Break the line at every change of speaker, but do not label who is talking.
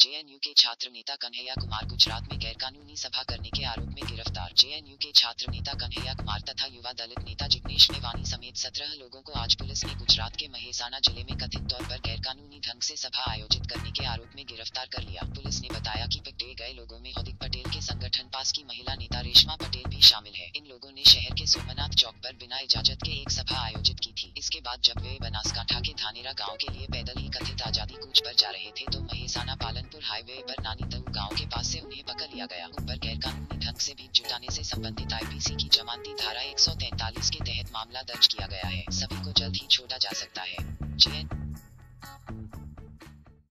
JNU के छात्र नेता कन्हैया कुमार गुजरात में गैरकानूनी सभा करने के आरोप में गिरफ़्तार। जेएनयू के छात्र नेता कन्हैया कुमार तथा युवा दलित नेता जिग्नेश मेवानी समेत सत्रह लोगों को आज पुलिस ने गुजरात के महेसाना ज़िले में कथित तौर पर गैरकानूनी ढंग से सभा आयोजित करने के आरोप में गिरफ़्तार कर लिया। पुलिस ने बताया की पकड़े गए लोगों में हार्दिक पटेल के संगठन पास की महिला नेता रेशमा पटेल भी शामिल है। इन लोगों ने शहर के सोमनाथ चौक आरोप बिना इजाज़त के एक सभा आयोजित की थी। इसके बाद जब वे बनासकांठा के धानेरा गाँव के लिए पैदल ही कथित आज़ादी कूच आरोप जा रहे पालनपुर हाईवे पर नानी तऊ गाँव के पास से उन्हें पकड़ लिया गया। ऊपर गैरकानूनी ढंग से बीज जुटाने से संबंधित आईपीसी की जमानती धारा 143 के तहत मामला दर्ज किया गया है। सभी को जल्द ही छोड़ा जा सकता है। जे